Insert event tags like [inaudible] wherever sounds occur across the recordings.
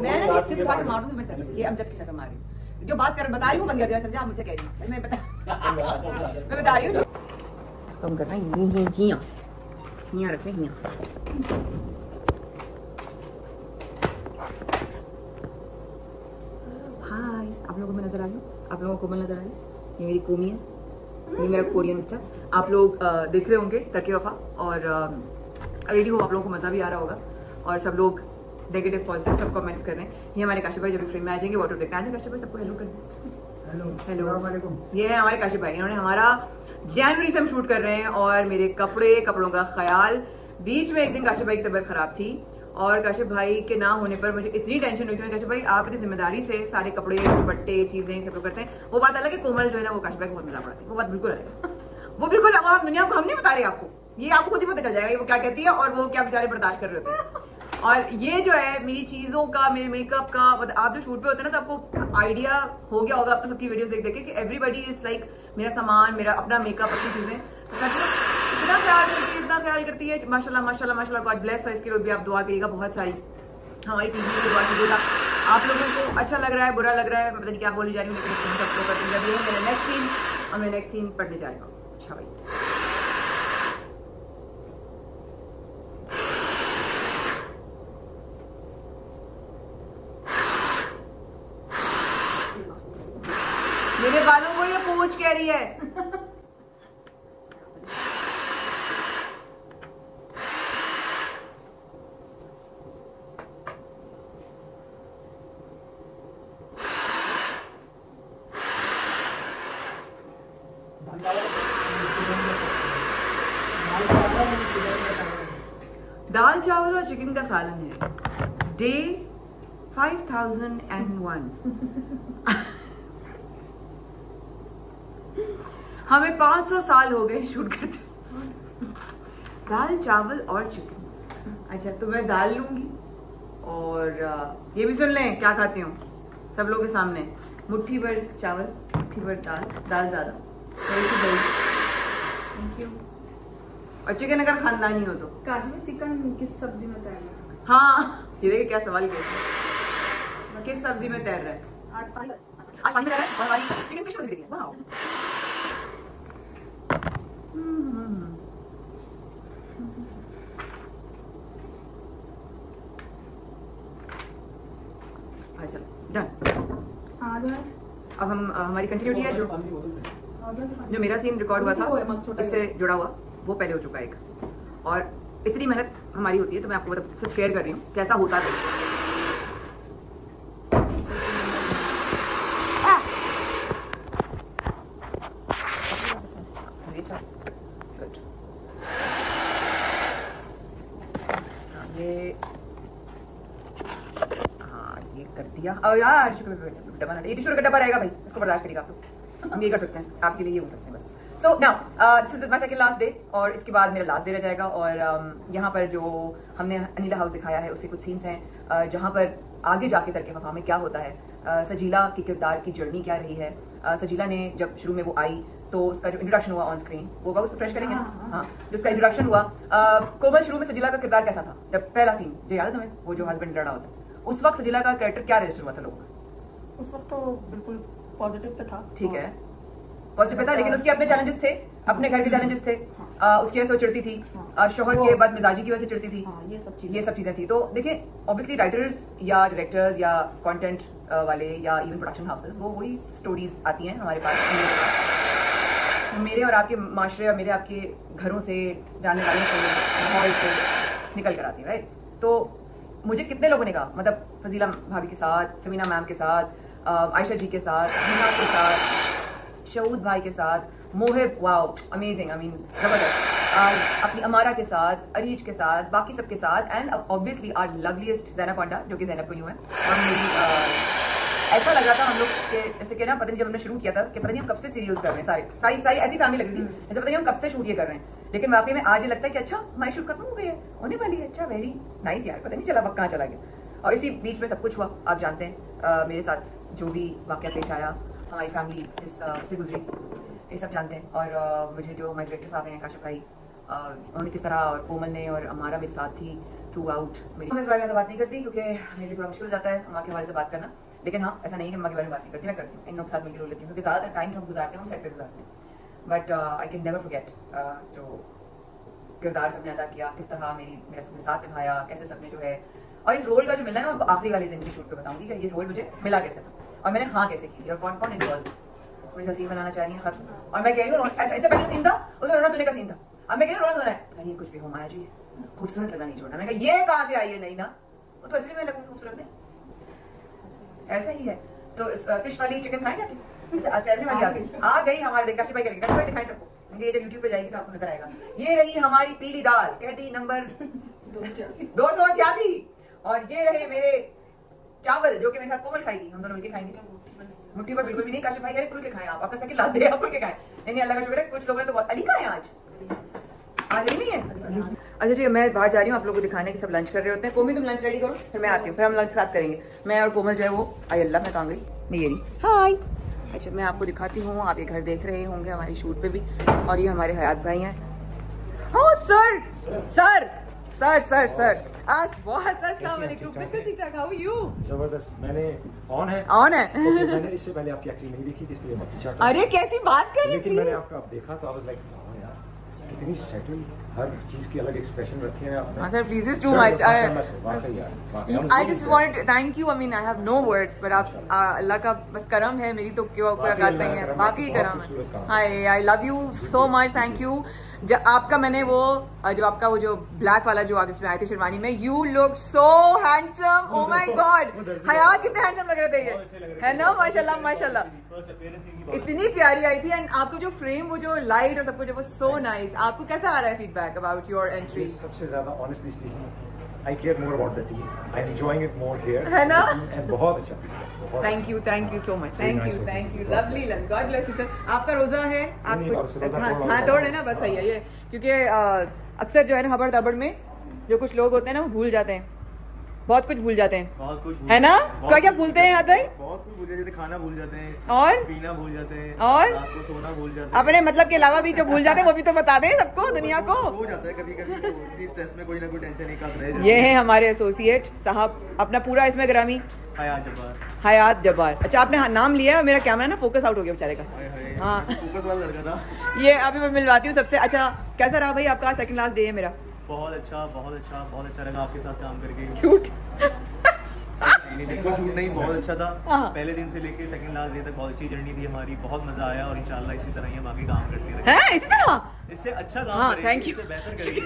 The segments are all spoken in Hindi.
मैं ना ये स्क्रिप्ट उठा के मार दूँगी मैं सर ये अमजद की सर मार रही हूँ। जो बात कर बता रही हूँ बंद कर दिया समझा मुझसे कह रही हूँ। मैं बता [laughs] मैं बता रही हूँ। इसको हम करना ये ये हियाँ हियाँ रखना हियाँ हाय आप लोगों को मैं नज़र आ रही हूँ? आप लोगों को कोमल नज़र आ रही है? ये मेरी कोमी है। ये मेरा कोरियन बच्चा। आप लोग देख रहे होंगे तके वफा। और रेडी हो आप लोगों को मज़ा भी आ रहा होगा। और सब लोग नेगेटिव पॉजिटिव सब कमेंट्स कर रहे हैं। ये हमारे काशिफ भाई जब भी फ्रेम में आ जाएँगे वाटर देखते हैं काशिफ भाई सबको हेलो कर हेलो हेलो ये है हमारे काशिफ भाई इन्होंने हमारा जनवरी से हम शूट कर रहे हैं और मेरे कपड़े कपड़ों का ख्याल। बीच में एक दिन काशिफ भाई की तबीयत खराब थी और काशिफ भाई के ना होने पर मुझे इतनी टेंशन हुई थी काशिफ भाई आप इतनी ज़िम्मेदारी से सारे कपड़े दुपट्टे चीज़ें सब लोग करते हैं। वो बात अलग है कोमल जो है ना वो काशिफ भाई को बहुत मज़ा पड़ती है। वो बात बिल्कुल अलग है। [laughs] वो बिल्कुल अब हम दुनिया को हम नहीं बता रहे आपको। ये आपको खुद ही पता चल जाएगा ये वो क्या कहती है और वो क्या बेचारे बर्दाश्त कर रहे होते हैं। और ये जो है मेरी चीज़ों का, मेरे मेकअप का मतलब आप जो शूट पे होते हैं ना तो आपको आइडिया हो गया होगा आप तो सबकी वीडियोस देख देख के एवरीबडी इज़ लाइक मेरा सामान, मेरा अपना मेकअप अपनी चीज़ें। तो इतना ख्याल करती है, इतना ख्याल करती है। माशाल्लाह माशाल्लाह माशाल्लाह गॉड ब्लेस है इसके लिए भी आप दुआ करिएगा, बहुत सारी हमारी टीम की दुआ कीजिएगा। आप लोगों को अच्छा लग रहा है, बुरा लग रहा है पता नहीं क्या बोली जा रही हूँ नेक्स्ट सीन और मैं नेक्स्ट सीन पढ़ने जा रही हूँ। अच्छा भाई मेरे बालों को ये पूछ कह रही है? दाल चावल और चिकन का सालन है। Day five thousand and one हमें 500 साल हो गए शूट करते। दाल चावल और चिकन अच्छा तो मैं दाल लूँगी। और ये भी सुन लें क्या खाती हूँ? सब लोगों के सामने। मुट्ठी भर चावल मुट्ठी भर दाल दाल ज़्यादा। थैंक यू और चिकन अगर खानदानी हो तो? काश में चिकन किस सब्ज़ी में तैरना हाँ ये देखिए क्या सवाल किया किस सब्ज़ी में तैर रहा है? आज पानी में तैर रहा है? चिकन फ़िश मछली वाह चलो डन हाँ जो है अब हम हमारी कंटिन्यूटी है जो जो मेरा सीन रिकॉर्ड हुआ था इससे जुड़ा हुआ वो पहले हो चुका है एक। और इतनी मेहनत हमारी होती है तो मैं आपको मतलब सिर्फ़ शेयर कर रही हूँ कैसा होता है Good. ये हाँ ये कर दिया और यार टिश्यू पेपर डब्बा ना ये टिश्यू का डब्बा रहेगा भाई इसको बर्दाश्त करिएगा आप लोग। हम ये कर सकते हैं आपके लिए ये हो सकते हैं बस। So now this is my second last day और इसके बाद मेरा लास्ट डे रह जाएगा और um, यहाँ पर जो हमने अनिला हाउस दिखाया है उसके कुछ सीन्स हैं uh, जहाँ पर आगे जाके तरके वफा में क्या होता है। Uh, सजीला के किरदार की जर्नी क्या रही है? Uh, सजीला ने जब शुरू में वो आई तो उसका जो इंट्रोडक्शन हुआ ऑन स्क्रीन वो बाबू उसको फ्रेश करेंगे ना? हाँ, हाँ जो उसका इंट्रोडक्शन हुआ uh, कोमल शुरू में सजीला का किरदार कैसा था? जब पहला सीन जो याद है तुम्हें? वो जो हस्बैंड लड़ा होता है। उस वक्त सजीला का कैरेक्टर क्या रजिस्टर हुआ था लोगों का? उस वक्त तो बिल्कुल पॉजिटिव पे था। ठीक है। पॉजिटिव पे था लेकिन उसके अपने चैलेंजेस थे अपने घर के चैलेंजेस थे। आ, उसकी वजह से वो चिड़ती थी। हाँ। आ, शोहर के बाद मिजाजी की वजह से चिड़ती थी। हाँ ये सब चीज़ें। ये सब चीज़ें थी। तो देखिए ऑब्वियसली राइटर्स या डायरेक्टर्स या कंटेंट वाले या इवन प्रोडक्शन हाउसेस वो वही स्टोरीज आती हैं हमारे पास। मेरे और आपके माशरे और मेरे आपके घरों से जाने वाले से निकल कर आती है राइट तो मुझे कितने लोगों ने कहा? मतलब फजीला भाभी के साथ समीना मैम के साथ आयशा जी के साथ हिना के साथ शऊद भाई के साथ Mohib wow amazing I mean ज़बरदस्त। और अपनी अमारा के साथ अरीज के साथ बाकी सबके साथ and obviously our loveliest Zainab panda जो कि जैनब को यूँ है और मेरी ऐसा लग रहा था हम लोग के जैसे कि ना पता नहीं जब हमने शुरू किया था कि पता नहीं हम कब से सीरियल्स कर रहे हैं सारे सारी सारी ऐसी फैमिली लग रही थी जैसे पता नहीं हम कब से शूट ये कर रहे हैं। लेकिन वाकई में आज ये लगता है कि अच्छा हमारी शूट खत्म हो गई है, होने वाली है। अच्छा वेरी नाइस यार, पता नहीं चला कहाँ चला गया। और इसी बीच में सब कुछ हुआ, आप जानते हैं मेरे साथ जो भी वाक्य पेश आया, हमारी फैमिली जिस से गुजरी, ये सब जानते हैं। और मुझे जो हमारे डायरेक्टर साहब हैं, काशिफ भाई उन्होंने किस तरह और कोमल ने और हमारा मेरे साथ थी थ्रू आउट मेरी मैं इस बारे में तो बात नहीं करती, क्योंकि मेरे लिए थोड़ा मुश्किल हो जाता है अम्मा के हवाले से बात करना। लेकिन हाँ ऐसा नहीं कि अम्मा के बारे में बात नहीं करती, मैं करती हूँ इन लोग साथ मिलकर रो लेती हूँ, क्योंकि ज़्यादातर टाइम जो हम गुजारते हैं हम सेट पे गुजारते हैं। But I can never forget जो किरदार सबने अदा किया, किस तरह मेरी, मेरे साथ निभाया, कैसे सबने जो है, और इस रोल का जो मिलना है, मैं आखिरी वाले दिन की शूट पे बताऊँगी कि ये रोल मुझे मिला कैसे था। और मैंने हाँ कैसे की थी, और कौन कौन इन्वॉल्व मुझे हसीन बनाना चाह रही है खत्म। और मैं कह रही हूँ अच्छा इससे पहले सीन था उसमें रोना धोने का सीन था। अब मैं कह रही हूँ, रोना धोना है नहीं, कुछ भी हो माया जी खूबसूरत लगना नहीं छोड़ना। मैं ये कहाँ से आई है नहीं ना? वो तो ऐसे भी मैं लगूँगी खूबसूरत नहीं ऐसा ही है। तो फ़िश वाली चिकन खाए जाके? आ गई हमारे काशी भाई करेंगे। काशी भाई सबको। ये जब यूट्यूब पे जाएगी तो आपको नज़र आएगा। ये रही हमारी पीली दाल। कहती नंबर दो सौ छियासी। और ये रहे मेरे चावल, जो कि मेरे साथ कोमल खाएगी। हम दोनों मिलकर खाएँगे। मुट्ठी पर बिल्कुल भी नहीं। काशी भाई कह खुल के खाएँ आप। आपका सेकंड लास्ट डे आप खुल के खाएँ। नहीं अल्लाह का शुक्र है, कुछ लोगों ने तो बहुत अली है आज? आज नहीं है? अच्छा जी मैं बाहर जा रही हूँ, आप लोगों को दिखाने की सब लंच कर रहे होते हैं। कोमी, तुम लंच रेडी करो, फिर मैं आती हूँ। फिर हम लंच साथ करेंगे। मैं और कोमल जो है वो आई अल्लाह, मैं कहाँ गई? मैं ये हाय अच्छा मैं आपको दिखाती हूँ आप ये घर देख रहे होंगे हमारी शूट पे भी और ये हमारे हयात भाई हैं। हो sir sir sir sir sir आज बहुत बिल्कुल ठीक ठाक हाउ यू ज़बरदस्त मैंने ऑन है। ऑन है। [laughs] Okay, मैंने इससे पहले आपकी एक्टिंग नहीं देखी थी इसलिए मैं पीछा अरे कैसी बात कर रहे मैंने आपका देखा तो आई वाज लाइक यार कितनी सेटल हर चीज़ की अलग एक्सप्रेशन रखे हैं आपने। हाँ sir please is too much. I'm I just. Want thank you I mean I have no words but आप अल्लाह का बस करम है मेरी तो क्यों कोई करते नहीं हैं? बाकी करम है। आई है। Hi I love you so much thank you जब आपका मैंने वो जब आपका वो जो ब्लैक वाला जो आप इसमें आए थे शेरवानी में you look so handsome oh my God Hayat कितने हैंडसम लग रहे थे ये? है ना? माशाल्लाह माशाल्लाह। इतनी प्यारी आई थी एंड आपका जो फ्रेम वो जो लाइट और सब कुछ वो सो नाइस आपको कैसा आ रहा है फीडबैक अबाउट योर एंट्री सबसे ज़्यादा honestly speaking I care more about the team I am enjoying it more here है ना? एंड बहुत अच्छा thank you thank you so much thank you. Thank you God lovely bless you. God bless you sir आपका रोजा है? आप हाँ तोड़ हाँ तोड़ है ना? बस सही है ये। क्योंकि अक्सर जो है ना हबड़ दबड़ में जो कुछ लोग होते हैं ना वो भूल जाते हैं। बहुत कुछ भूल जाते हैं। बहुत कुछ भूल है ना? क्या क्या भूलते हैं याद भाई? बहुत कुछ भूल जाते हैं। खाना भूल जाते हैं और? पीना भूल जाते हैं और? सोना भूल जाते हैं। अपने मतलब के अलावा भी जो भूल जाते हैं वो भी तो बता दें सबको दुनिया को। हो जाता है कभी कभी तो स्ट्रेस में कोई ना कोई टेंशन ये है। हमारे एसोसिएट साहब अपना पूरा इसमें ग्रामी। हयात जब्बार। अच्छा आपने नाम लिया है मेरा कैमरा ना फोकस आउट हो गया बेचारे का। हाँ। फोकस वाला लड़का था। ये अभी मैं मिलवाती हूँ सबसे। अच्छा कैसा रहा भाई आपका सेकंड लास्ट डे है मेरा? बहुत अच्छा बहुत अच्छा बहुत अच्छा लगा आपके साथ काम करके। शूट नहीं, बिल्कुल शूट नहीं बहुत अच्छा था। हाँ। पहले दिन से लेके सेकंड लास्ट डे तक बहुत अच्छी जर्नी थी हमारी बहुत मज़ा आया और इंशाल्लाह इसी तरह ही हम आगे काम करते रहे। है इसी तरह? इससे अच्छा काम हाँ, करेंगे इससे बेहतर करेंगे।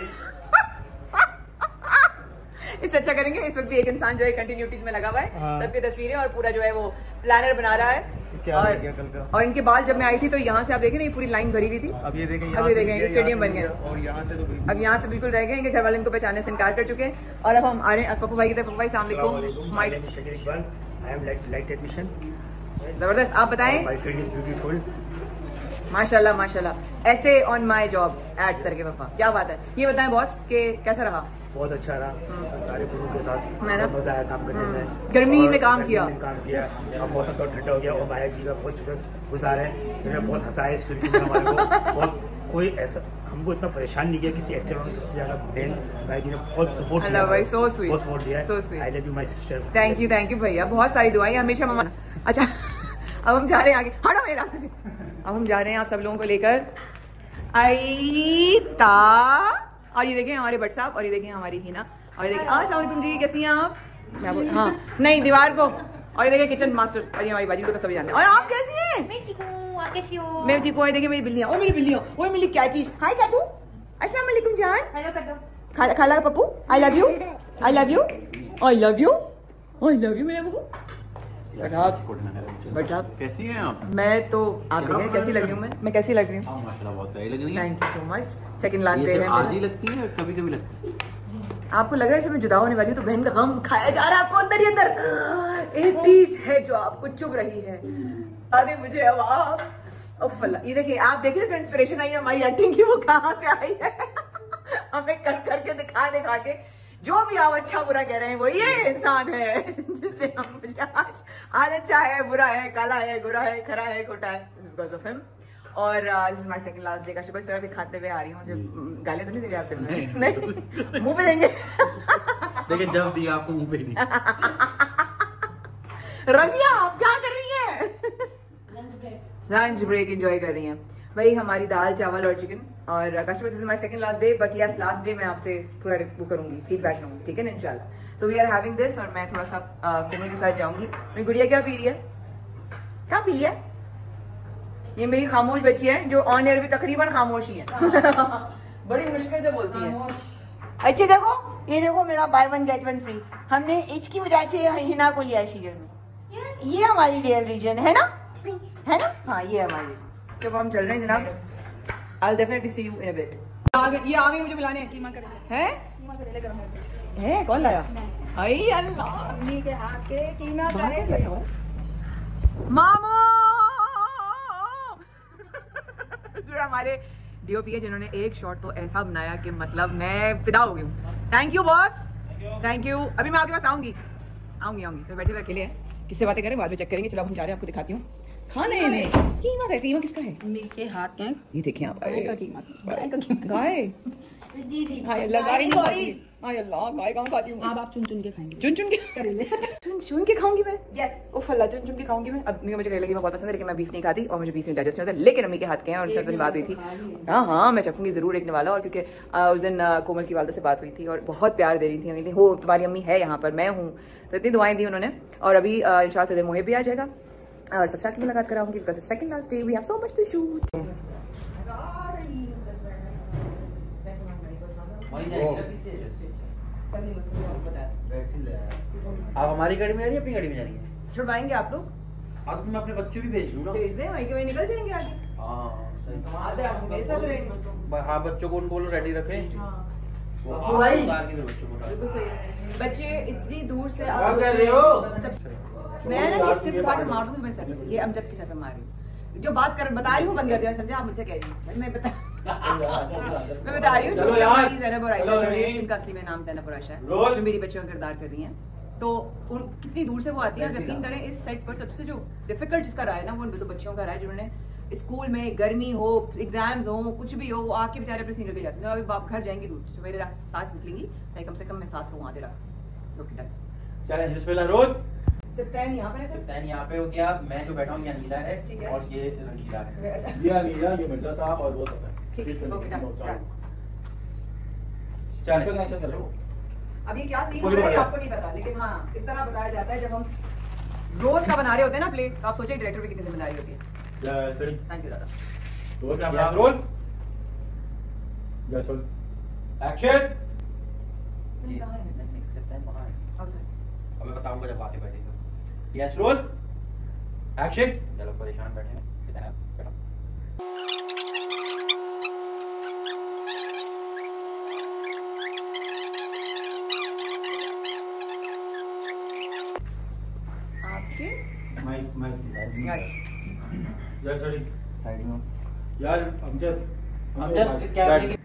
इससे अच्छा करेंगे। इस वक्त भी एक इंसान जो है कंटिन्यूटीज में लगा हुआ है। हाँ। सबकी तस्वीरें और पूरा जो है वो प्लानर बना रहा है। क्या और, रह कल का? और इनके बाल जब मैं आई थी तो यहाँ से आप देखें ना ये पूरी लाइन भरी हुई थी। अब ये देखें अब ये देखें, स्टेडियम बन गया। और यहाँ से तो अब यहाँ से बिल्कुल रह गए इनके घर वाले इनको पहचानने से इनकार कर चुके हैं। और अब हम आ रहे हैं पप्पू भाई की तरफ़। पप्पू भाई सामने. ज़बरदस्त। आप बताएँ. माशाल्लाह माशाल्लाह। ऐसे ऑन माय जॉब एड करके वफा। क्या बात है। ये बताएँ बॉस के कैसा रहा? बहुत अच्छा रहा। सारे गुरु के साथ मज़ा आया काम करने में। हम्म। गर्मी में काम किया। में काम किया। अब मौसम थोड़ा ठंडा हो गया और माया जी का बहुत शुक्र गुजार है। जिन्होंने बहुत हंसाया इस फ़िल्म में हमारे को। बहुत कोई ऐसा हमको इतना परेशान नहीं किया किसी एक्टर ने सबसे ज़्यादा बहन माया जी ने बहुत सपोर्ट अल्लाह भाई, so sweet. बहुत सपोर्ट दिया So sweet. I love you my sister thank you thank you भैया। बहुत सारी दुआएँ हमेशा ममा अच्छा अब हम जा रहे हैं आगे। हटो मेरे रास्ते से। अब हम जा रहे हैं आप सब लोगों को लेकर। आईता और ये देखें हमारे भट्ट साहब और ये देखें हमारी हिना और ये देखें अस्सलाम जी कैसी हैं आप? मैं बोल हाँ नहीं दीवार को और ये देखें किचन मास्टर और ये हमारी बाजी को तो सभी जानते हैं। और आप कैसी हैं? मैं ठीक हूँ आप कैसी हो? मैं ठीक हूँ और देखें मेरी बिल्लियाँ ओ मेरी बिल्लियाँ ओ मेरी क्या चीज़ हाय क्या तू अस्सलाम वालेकुम जान। हेलो कर दो खाला खाला Pappu I love you I love you I love you I love you मेरा पप्पू। बट साहब बट साहब कैसी हैं आप? मैं तो आप देखें कैसी लग रही हूँ मैं? मैं कैसी लग रही हूँ? हाँ माशाल्लाह बहुत प्यारी लग रही हैं। Thank you so much second last day है आज ही लगती है कभी कभी लगती है? आपको लग रहा है मैं जुदा होने वाली हूँ तो बहन का गम खाया जा रहा है आपको अंदर ही अंदर। एक पीस है जो आपको चुभ रही है। अरे मुझे अब आप ये देखिए आप देखिए ना जो इंस्पिरेशन आई है हमारी एक्टिंग की वो कहाँ से आई है? [laughs] हमें कर करके दिखा दिखा के जो भी आप अच्छा बुरा कह रहे हैं वो ये इंसान है [laughs] जिसने हम मुझे आज आज अच्छा है बुरा है काला है गोरा है खरा है खोटा है बिकॉज़ ऑफ़ हिम और this is my second last day Kashyap भाई सर अभी खाते हुए आ रही हूँ जब गालियाँ तो नहीं दे रही आप [laughs] नहीं। मुँह पे देंगे। लेकिन जब दिया आपको मुँह पे दी [laughs] रजिया आप क्या कर रही हैं? लंच ब्रेक एंजॉय कर रही हैं। वही हमारी दाल चावल और चिकन और this is my second last day but yes last day मैं आपसे पूरा वो करूँगी फीडबैक लूँगी ठीक है ना इंशाल्लाह। So we are having this और मैं थोड़ा सा कोमल के साथ जाऊँगी। मेरी गुड़िया क्या पी रही है? क्या पी है? ये मेरी खामोश बच्ची है जो ऑन एयर भी तकरीबन खामोश ही है। [laughs] बड़ी मुश्किल से बोलती है। अच्छा देखो ये देखो मेरा buy one get one free हमने इसकी वजह से हिना को लिया है सीरियल में। ये हमारी रियल रीजन है ना? है ना? हाँ ये हमारी जब हम चल रहे हैं जनाब I definitely see you in a bit ये आ गई मुझे बुलाने कीमा करेले हैं? कीमा करेले गरम हो हैं? कौन लाया? आई अल्लाह। मम्मी के हाथ के कीमा करेले मामू! ये हमारे डीओपी है जिन्होंने एक शॉट तो ऐसा बनाया कि मतलब मैं फिदा हो गई हूँ। Thank you boss thank you अभी मैं आपके पास आऊँगी। आऊँगी आऊँगी। तो बैठे हुए अकेले हैं। किससे बातें करें? बाद में चेक करेंगे। चलो अब हम जा रहे हैं आपको दिखाती हूँ। खाने में। कीमा का कीमा किसका है? मम्मी के हाथ के ये देखिए आप। गाय का कीमा। गाय का कीमा। गाय? दीदी। हाय अल्लाह गाय खाती। हाय अल्लाह गाय कहाँ खाती हूँ अब आप चुन चुन के खाएँगे। चुन चुन के? करेले। चुन चुन के खाऊँगी मैं? यस उफ अल्लाह चुन चुन के खाऊँगी मैं। अब मुझे करेला कीमा बहुत पसंद है लेकिन मैं बीफ नहीं खाती और मुझे बीफ नहीं डाइजेस्ट नहीं होता। लेकिन अम्मी के हाथ के हैं और उनसे दिन बात हुई थी। हाँ। हाँ मैं चखूँगी ज़रूर एक वाला और क्योंकि उस दिन कोमल की वालदा से बात हुई थी और बहुत प्यार दे रही थी हो तुम्हारी अम्मी है यहाँ पर मैं हूँ। तो इतनी दुआएँ दी उन्होंने और अभी इंशाल्लाह से मोहे भी आ जाएगा। और सबसे की मुलाकात कराऊँगी because second last day we have so much to shoot आप हमारी गाड़ी में जा रही है अपनी गाड़ी में जा रही है? छुड़वाएँगे आप लोग? हाँ तो मैं अपने बच्चों भी भेज दूँ ना। भेज दें वहीं के वहीं निकल जाएँगे आगे। हाँ सही। आधे रास्ते मेरे साथ रहेंगे। ब- हाँ बच्चों को उनको बोलो रेडी रखें। हाँ। वो वो भाई। बच्चों को बिल्कुल सही। है बच्चे इतनी दूर से कर रहे हो? सब- मैं ना ये स्क्रिप्ट उठा के मार दूँगी सर ये अमजद के सर पे मार रही हूँ। जो बात कर बता रही हूँ बंद कर दिया समझे? आप मुझसे कह रही हूँ। मैं बता [laughs] मैं बता रही हूँ जैनब और आयशा है। जिनका असली में नाम जैनब और आयशा है जो मेरी बच्चों का किरदार कर रही हैं। तो उन कितनी दूर से वो आती है यकीन करें इस सेट पर सबसे जो डिफ़िकल्ट जिसका रहा है ना वो उन दो बच्चों का रहा है जिन्होंने स्कूल में गर्मी हो एग्ज़ाम्स हो कुछ भी हो वो आके बेचारे अपने सीनियर के जाते हैं। अभी बाप घर जाएँगे दूर तो मेरे साथ निकलेंगी कम से कम मैं साथ रहूँ आधे रास्ते। ओके डन चलें बिस्मिल्लाह रोल। सिप्तैन यहाँ पर है यहाँ पे हो गया। मैं जो बैठा हूँ ये नीला है और ये रंगीला है। ये नीला ये मिर्ज़ा साहब और वो है। है पे लो। अब ये क्या सीन हो रहा है आपको नहीं पता लेकिन हाँ इस तरह बताया जाता है जब हम रोज का बना रहे होते हैं ना प्ले तो आप सोचिए डायरेक्टर की कितनी ज़िम्मेदारी होती है। थैंक यू दादा। रोल रोल एक्शन ये- नहीं, नहीं, सिप्तैन वहाँ है। Oh, sorry. अब मैं बताऊँगा जब आके बैठेगा। यस रोल एक्शन चलो परेशान बैठे हैं। बैठो आपके? Mic mic. जय साइड में यार अमजद। अमजद, कैमरे की-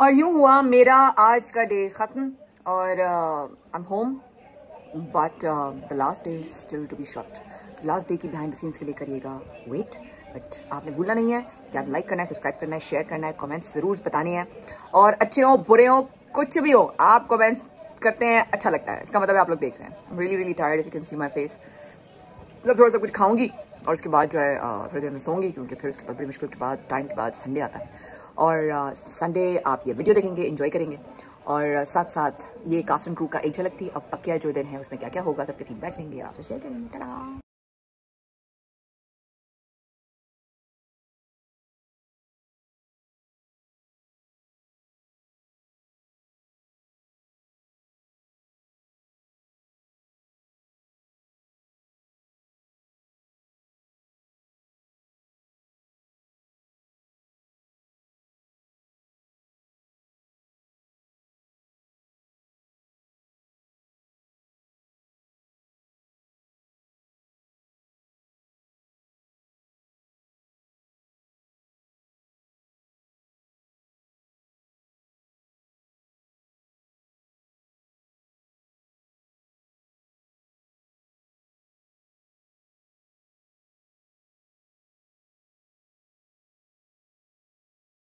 और यूँ हुआ मेरा आज का डे खत्म। और I am home but the last day still to be shot last day की बिहाइंड द सीन्स के लिए करिएगा वेट बट आपने भूलना नहीं है। कि आप लाइक करना है सब्सक्राइब करना है शेयर करना है कमेंट्स ज़रूर बताने हैं। और अच्छे हो, बुरे हो, कुछ भी हो, आप कमेंट्स करते हैं अच्छा लगता है। इसका मतलब आप लोग देख रहे हैं। Really really tired you can see my face मतलब थोड़ा सा कुछ खाऊँगी, और उसके बाद जो है थोड़ी देर में सोंगी क्योंकि फिर उसके बाद बड़ी मुश्किल के बाद टाइम के बाद संडे आता है। और संडे आप ये वीडियो देखेंगे इन्जॉय करेंगे। और साथ साथ ये कास्ट एंड क्रू का एक झलक थी। अब पक्या जो दिन है, उसमें क्या क्या होगा? सबके फीडबैक लेंगे आपसे शेयर करेंगे। Ta-da!